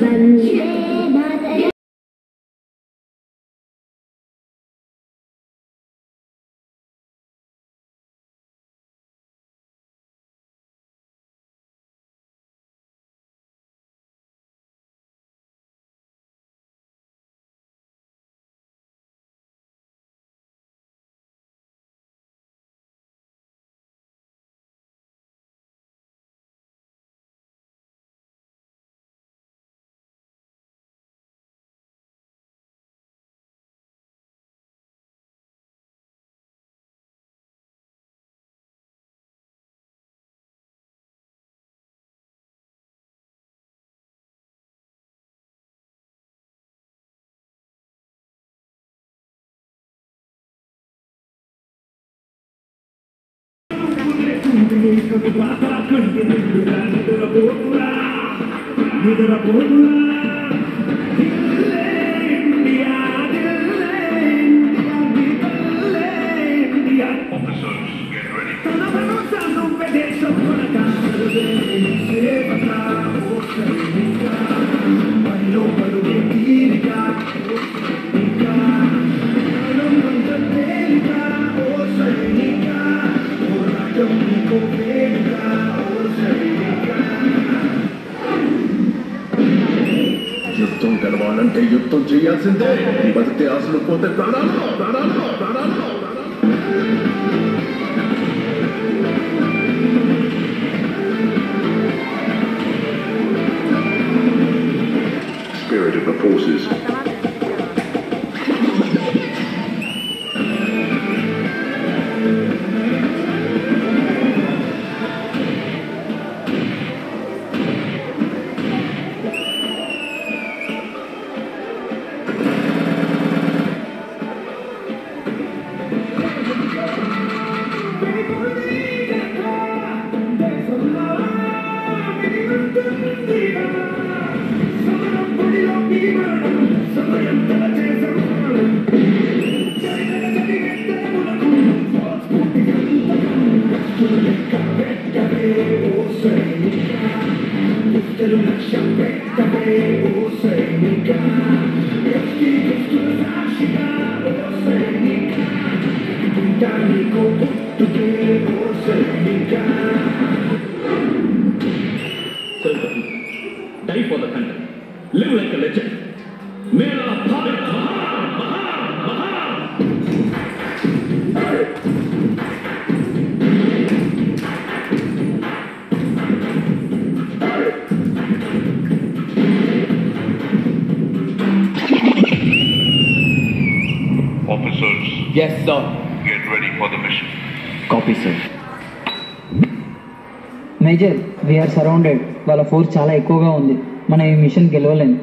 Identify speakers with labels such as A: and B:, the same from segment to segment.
A: 真 Me a pólvora, me a pólvora.
B: యుద్ధం గెలవాలంటే యుద్ధం చేయాల్సిందే బతికే ఆశలు పోతే ప్రాణాలు ప్రాణాలు ప్రాణాలు Spirit of the forces.
C: Die for the country. Live like a legend. Mera Bharat Mahan,
D: Officers.
E: Yes, sir.
D: Get ready for the mission.
E: Copy sir
F: major we are surrounded వాళ్ళ ఫోర్స్ చాలా ఎక్కువగా ఉంది. మనం ఈ మిషన్ గెలవలేం.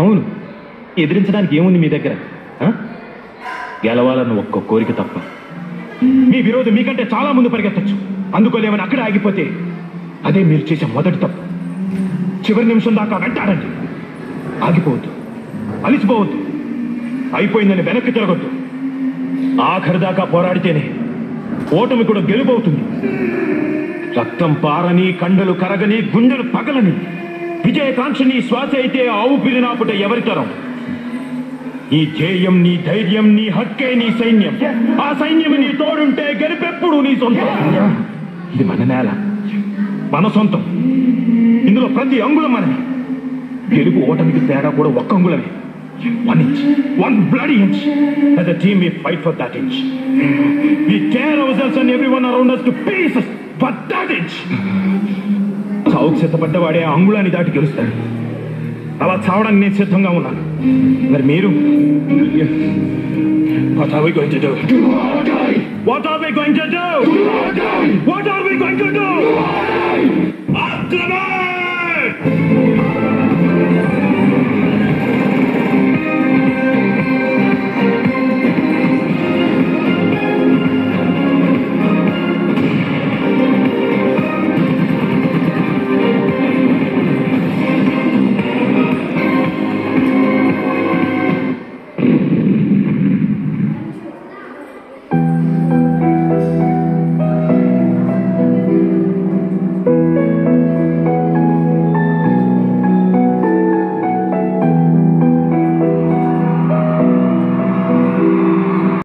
C: అవును. ఎదిరించడానికి ఏముంది మీ దగ్గర? గెలవాలన్న ఒక్క కోరిక తప్ప. మీ విరోధి మీకంటే చాలా ముందు పరిగెత్తచ్చు. అందుకోలేమని అక్కడ ఆగిపోతే అదే మీరు చేసే మొదటి తప్పు. చివరి నిమిషం దాకా వెంటాడండి. ఆగిపోవద్దు. అలిసిపోవద్దు. అయిపోయిందని వెనక్కి తిరగొద్దు. ఆఖరి దాకా పోరాడితేనే ఓటమి కూడా గెలుపవుతుంది రక్తం పారని కండలు కరగని గుండెలు పగలని. విజయకాంక్షని శ్వాస అయితే ఆవు పిలినాపుట ఎవరితరం నీ ధ్యేయం నీ ధైర్యం నీ హక్కే నీ సైన్యం. ఆ సైన్యం నీ తోడుంటే గెలుపెప్పుడు నీ సొంతం. ఇది మన నేల మన సొంతం. ఇందులో ప్రతి అంగుళం మనమే గెలుపు ఓటమికి తేడా కూడా ఒక్క అంగుళమే. One inch, one bloody inch. As a team, we fight for that inch. We tear ourselves and everyone around us to pieces for that inch. చావుకు సిద్ధపడ్డవాడే అంగుళాన్ని దాటి గెలుస్తాడు అలా చావడానికి నేను సిద్ధంగా ఉన్నాను మరి మీరు What are we going to do? What are we going to do? What are we going to do?